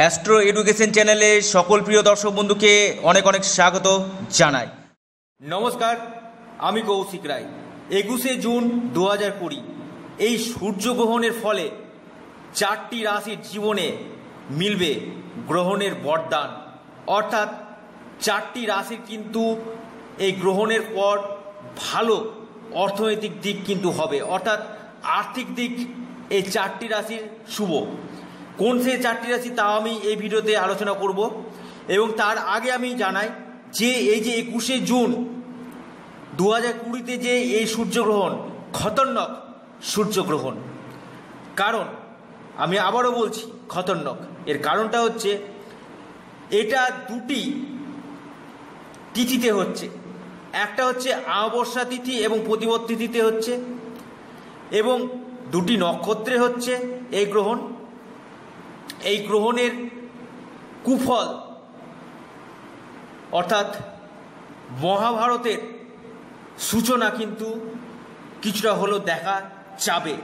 Astro education চ্যানেলে সকল প্রিয় দর্শক বন্ধুকে অনেক অনেক স্বাগত জানাই। নমস্কার, আমি কৌশিক রায়। একুশে জুন দু হাজার কুড়ি, এই সূর্যগ্রহণের ফলে চারটি রাশির জীবনে মিলবে গ্রহণের বরদান। অর্থাৎ চারটি রাশির কিন্তু এই গ্রহণের পর ভালো অর্থনৈতিক দিক কিন্তু হবে। অর্থাৎ আর্থিক দিক এই চারটি রাশির শুভ। কোন সেই চারটি রাশি তা আমি এই ভিডিওতে আলোচনা করব। এবং তার আগে আমি জানাই যে এই যে একুশে জুন দু হাজার কুড়িতে যে এই সূর্যগ্রহণ খতরনক সূর্যগ্রহণ। কারণ আমি আবারও বলছি খতরনক। এর কারণটা হচ্ছে এটা দুটি তিথিতে হচ্ছে। একটা হচ্ছে আমাবস্যা তিথি এবং প্রতিপদ তিথিতে হচ্ছে। এবং দুটি নক্ষত্রে হচ্ছে এই গ্রহণ। এই গ্রহণের কুফল, অর্থাৎ মহাভারতের সূচনা কিন্তু কিছুটা হলো দেখা যাবে।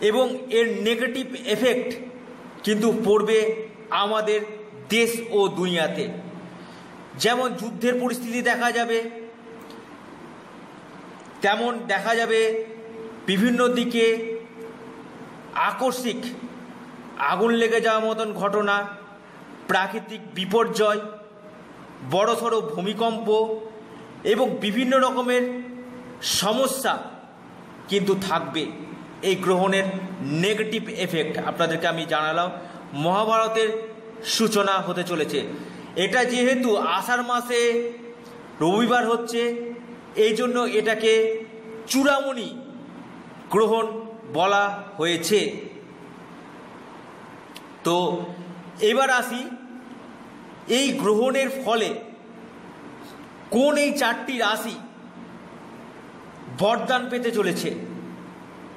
এবং এর নেগেটিভ এফেক্ট কিন্তু পড়বে আমাদের দেশ ও দুনিয়াতে। যেমন যুদ্ধের পরিস্থিতি দেখা যাবে, তেমন দেখা যাবে বিভিন্ন দিকে আকস্মিক আগুন লেগে যাওয়ার মতন ঘটনা, প্রাকৃতিক বিপর্যয় বড়সড় ভূমিকম্প এবং বিভিন্ন রকমের সমস্যা কিন্তু থাকবে। এই গ্রহণের নেগেটিভ এফেক্ট আপনাদেরকে আমি জানালাম। মহাভারতের সূচনা হতে চলেছে। এটা যেহেতু আষাঢ় মাসে রবিবার হচ্ছে, এই জন্য এটাকে চূড়ামণি গ্রহণ বলা হয়েছে। তো এবার আসি এই গ্রহণের ফলে কোন এই চারটি রাশি বরদান পেতে চলেছে?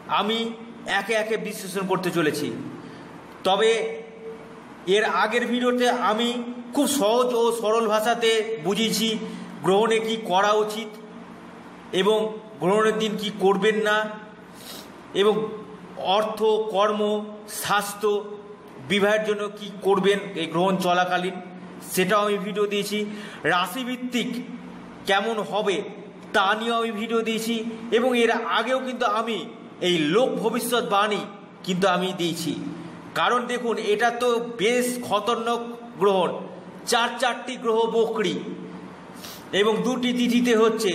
আমি একে একে বিশ্লেষণ করতে চলেছি। তবে এর আগের ভিডিওতে আমি খুব সহজ ও সরল ভাষাতে বুঝিয়েছি গ্রহণে কি করা উচিত এবং গ্রহণের দিন কি করবেন না এবং অর্থ, কর্ম, স্বাস্থ্য বিবাহের জন্য কি করবেন এই গ্রহণ চলাকালীন, সেটাও আমি ভিডিও দিয়েছি। রাশিভিত্তিক কেমন হবে তা নিয়েও আমি ভিডিও দিয়েছি এবং এর আগেও কিন্তু আমি এই লোক ভবিষ্যৎবাণী কিন্তু আমি দিয়েছি। কারণ দেখুন, এটা তো বেশ খতরনাক গ্রহণ। চার চারটি গ্রহ বকরি এবং দুটি তিথিতে হচ্ছে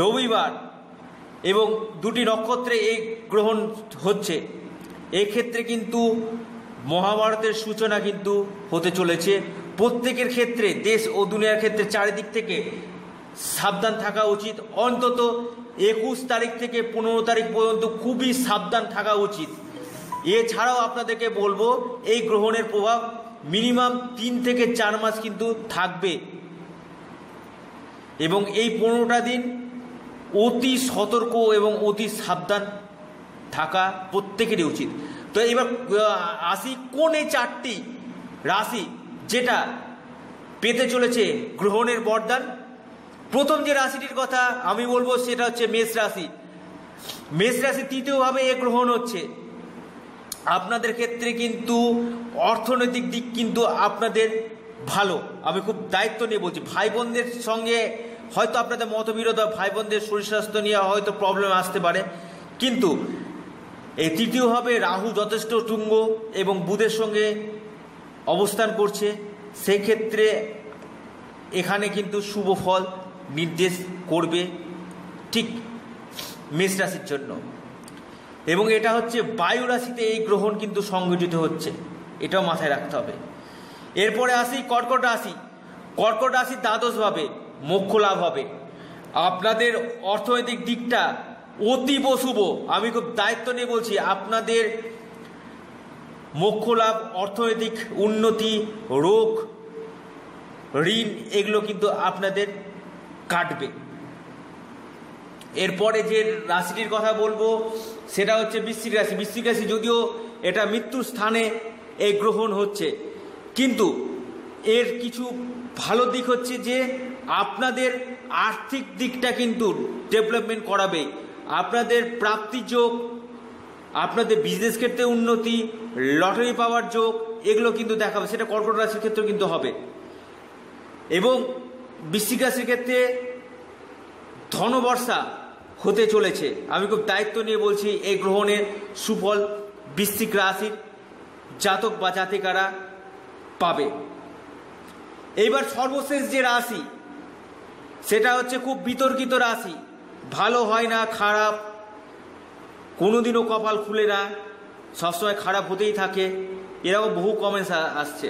রবিবার এবং দুটি নক্ষত্রে এই গ্রহণ হচ্ছে। এক্ষেত্রে কিন্তু মহাভারতের সূচনা কিন্তু হতে চলেছে। প্রত্যেকের ক্ষেত্রে, দেশ ও দুনিয়ার ক্ষেত্রে চারিদিক থেকে সাবধান থাকা উচিত। অন্তত একুশ তারিখ থেকে পনেরো তারিখ পর্যন্ত খুবই সাবধান থাকা উচিত। এছাড়াও আপনাদেরকে বলব, এই গ্রহণের প্রভাব মিনিমাম তিন থেকে চার মাস কিন্তু থাকবে। এবং এই পনেরোটা দিন অতি সতর্ক এবং অতি সাবধান থাকা প্রত্যেকেরই উচিত। তো এবার আসি কোন এই চারটি রাশি যেটা পেতে চলেছে গ্রহণের বরদান। প্রথম যে রাশিটির কথা আমি বলব সেটা হচ্ছে মেষ রাশি। মেষ রাশি তৃতীয়ভাবে এ গ্রহণ হচ্ছে। আপনাদের ক্ষেত্রে কিন্তু অর্থনৈতিক দিক কিন্তু আপনাদের ভালো। আমি খুব দায়িত্ব নিয়ে বলছি ভাই বোনদের সঙ্গে হয়তো আপনাদের মতবিরোধ ভাই বোনদের শরীর স্বাস্থ্য নিয়ে হয়তো প্রবলেম আসতে পারে। কিন্তু এই তৃতীয়ভাবে রাহু যথেষ্ট টুঙ্গ এবং বুধের সঙ্গে অবস্থান করছে। সেক্ষেত্রে এখানে কিন্তু শুভ ফল নির্দেশ করবে ঠিক মেষ রাশির জন্য। এবং এটা হচ্ছে বায়ু রাশিতে এই গ্রহণ কিন্তু সংগঠিত হচ্ছে। এটাও মাথায় রাখতে হবে। এরপরে আসি কর্কট রাশি। কর্কট রাশির দ্বাদশভাবে মোক্ষ লাভ হবে। আপনাদের অর্থনৈতিক দিকটা অতীব শুভ। আমি খুব দায়িত্ব নিয়ে বলছি, আপনাদের মোক্ষ লাভ অর্থনৈতিক উন্নতি, রোগ, ঋণ, এগুলো কিন্তু আপনাদের কাটবে। এরপরে যে রাশিটির কথা বলব, সেটা হচ্ছে বৃশ্চিক রাশি। বৃশ্চিক রাশি যদিও এটা মৃত্যুর স্থানে এই গ্রহণ হচ্ছে, কিন্তু এর কিছু ভালো দিক হচ্ছে যে আপনাদের আর্থিক দিকটা কিন্তু ডেভেলপমেন্ট করাবে। আপনাদের প্রাপ্তি যোগ, আপনাদের বিজনেস ক্ষেত্রে উন্নতি লটারি পাওয়ার যোগ, এগুলো কিন্তু দেখাবে। সেটা কর্কট রাশির ক্ষেত্রেও কিন্তু হবে। এবং বৃশ্চিক রাশির ক্ষেত্রে ধনবর্ষা হতে চলেছে। আমি খুব দায়িত্ব নিয়ে বলছি, এই গ্রহণের সুফল বৃশ্চিক রাশির জাতক বা জাতিকারা পাবে। এইবার সর্বশেষ যে রাশি, সেটা হচ্ছে খুব বিতর্কিত রাশি। ভালো হয় না, খারাপ, কোনোদিনও কপাল খুলে না, সবসময় খারাপ হতেই থাকে, এরকম বহু কমেন্টস আসছে।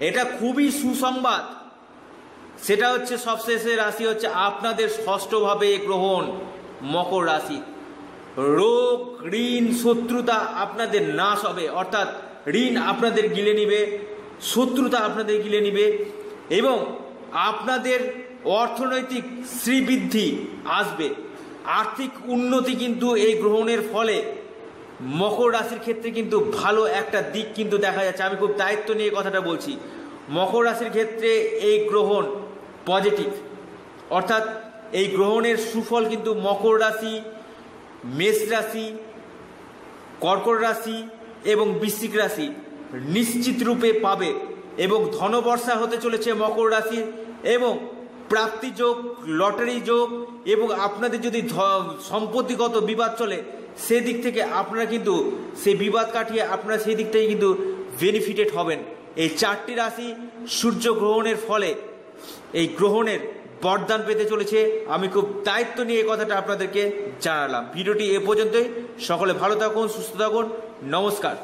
এটা খুবই সুসংবাদ। সেটা হচ্ছে সবশেষে রাশি হচ্ছে আপনাদের ষষ্ঠভাবে গ্রহণ মকর রাশি। রোগ, ঋণ, শত্রুতা আপনাদের নাশ হবে, অর্থাৎ ঋণ আপনাদের গিলে নিবে, শত্রুতা আপনাদের গিলে নিবে এবং আপনাদের অর্থনৈতিক শ্রীবৃদ্ধি আসবে। আর্থিক উন্নতি কিন্তু এই গ্রহণের ফলে মকর রাশির ক্ষেত্রে কিন্তু ভালো একটা দিক কিন্তু দেখা যাচ্ছে। আমি খুব দায়িত্ব নিয়ে কথাটা বলছি। মকর রাশির ক্ষেত্রে এই গ্রহণ পজিটিভ অর্থাৎ এই গ্রহণের সুফল কিন্তু মকর রাশি, মেষ রাশি, কর্কট রাশি এবং বৃশ্চিক রাশি নিশ্চিত রূপে পাবে এবং ধনবর্ষা হতে চলেছে মকর রাশি এবং প্রাপ্তি যোগ, লটারি যোগ এবং আপনাদের যদি সম্পত্তিগত বিবাদ চলে, সেদিক থেকে আপনারা কিন্তু সেই বিবাদ কাটিয়ে আপনারা সেই দিক থেকে কিন্তু বেনিফিটেড হবেন। এই চারটি রাশি সূর্য গ্রহণের ফলে এই গ্রহণের বরদান পেতে চলেছে। আমি খুব দায়িত্ব নিয়ে এই কথাটা আপনাদেরকে জানালাম। ভিডিওটি এ পর্যন্তই। সকলে ভালো থাকুন, সুস্থ থাকুন। নমস্কার।